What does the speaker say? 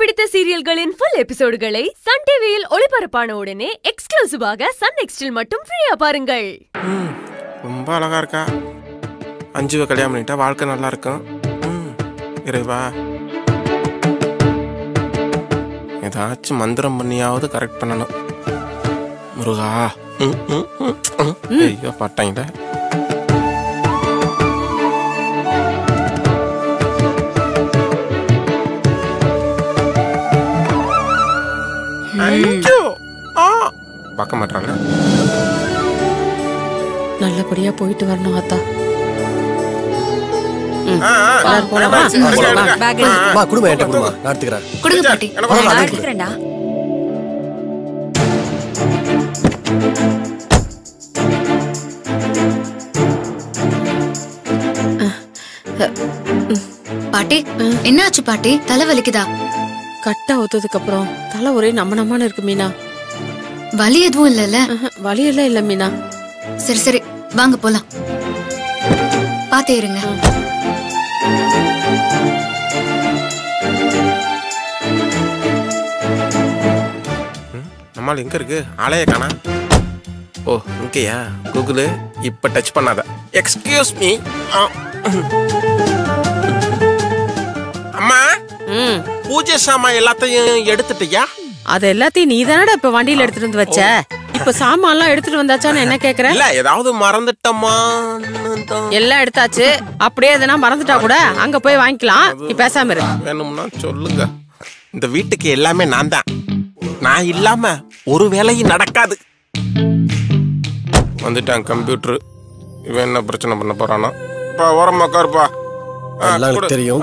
பிடித்த சீரியல்களின் full எபிசோடுகளை Sun டிவியில் ஒளிபரப்பான உடனே எக்ஸ்க்ளூசிவாக சன் நெக்ஸ்டில் மட்டும் ஃப்ரீயா பாருங்கள். ம் ரொம்ப அழகா இருக்கா? அஞ்சுவை கல்யாணம் பண்ணிட்டா வாழ்க்கை நல்லா இருக்கும். ம் இறைவா. ஏதாச்சும் மந்திரம் பண்ணியாவது கரெக்ட் பண்ணணும். முருகா. ஐயோ பட்டாங்கடா பார்க்க மாட்டாங்க. நல்லபடியா போயிட்டு வரணும் அத்தா பாட்டி என்னாச்சு பாட்டி? தலை வலிக்குதா? கட்டை ஊத்ததுக்கு அப்புறம் தலை ஒரே நம்ம நம்மன்னு இருக்கு மீனா. வலி எதுவும் இல்லைல்ல? ஆஹா, வலியெல்லாம் இல்ல மீனா. சரி சரி. வாங்க போலாம். பாத்தே இருங்க. நம்மால் எங்க இருக்கு? ஆளைய காணா. ஓ இங்கேயா? கூகுளு இப்ப டச் பண்ணாத. எக்ஸ்கியூஸ் மீ பூஜை சாமான் எல்லாத்தையும் எடுத்துட்டியா? அது எல்லாத்தையும் நீ தானடா இப்ப வண்டியில எடுத்துட்டு வந்து வச்ச? இப்ப சாமான்லாம் எடுத்துட்டு வந்தாச்சான்னு என்ன கேக்குற? இல்ல ஏதாவது மறந்துட்டோமா எல்லாம் எடுத்தாச்சு. அப்படியே எதனா மறந்துட்டா கூட அங்க போய் வாங்கிக்கலாம். நீ பேசாம இரு. வேணும்னா சொல்லுங்க. இந்த வீட்டுக்கு எல்லாமே நான் தான். நான் இல்லாம ஒரு வேலையும் நடக்காது. வந்துட்டான் கம்ப்யூட்டர். இவன் என்ன பிரச்சனை பண்ண போறானா? ஓரமா உட்காருப்பா எல்லாம் தெரியும்.